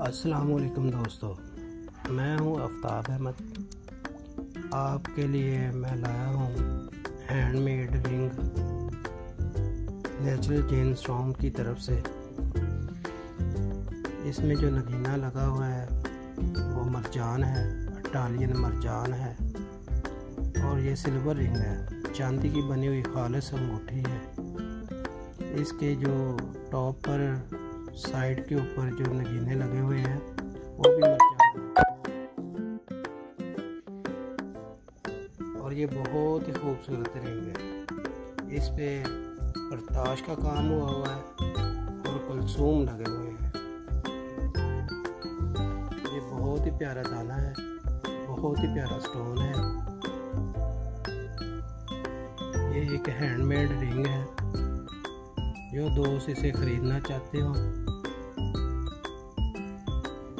असलकुम दोस्तों। मैं हूँ आफ्ताब अहमद। आपके लिए मैं लाया हूँ handmade ring. Natural gen strong की तरफ़ से। इसमें जो नगीना लगा हुआ है, वो मरजान है, इटालियन मरजान है। और ये सिल्वर रिंग है, चांदी की बनी हुई खालिश अंगूठी है। इसके जो टॉप पर साइड के ऊपर जो नगीने लगे हुए हैं, वो भी और ये बहुत ही खूबसूरत रिंग है। इस पे प्रताश का काम हुआ हुआ है और कुलसूम लगे हुए हैं। ये बहुत ही प्यारा दाना है, बहुत ही प्यारा स्टोन है। ये एक हैंडमेड रिंग है। जो दोस्त इसे ख़रीदना चाहते हो,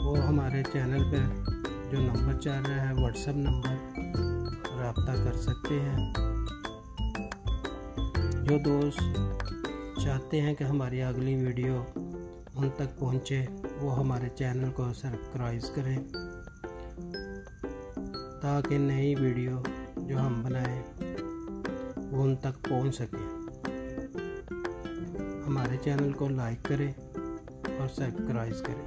वो हमारे चैनल पर जो नंबर चल रहा है व्हाट्सएप नंबर रबता कर सकते हैं। जो दोस्त चाहते हैं कि हमारी अगली वीडियो उन तक पहुँचे, वो हमारे चैनल को सब्सक्राइब करें, ताकि नई वीडियो जो हम बनाएँ, वो उन तक पहुँच सके। हमारे चैनल को लाइक करें और सब्सक्राइब करें।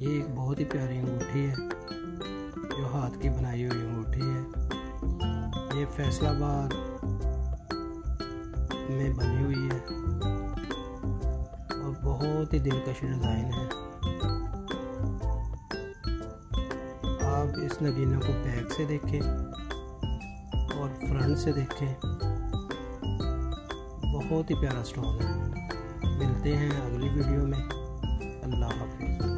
ये एक बहुत ही प्यारी अंगूठी है, जो हाथ की बनाई हुई अंगूठी है। ये फैसलाबाद में बनी हुई है और बहुत ही दिलकश डिज़ाइन है। आप इस नगीनों को बैक से देखें और फ्रंट से देखें। बहुत ही प्यारा स्टॉल है। मिलते हैं अगली वीडियो में। अल्लाह हाफिज़।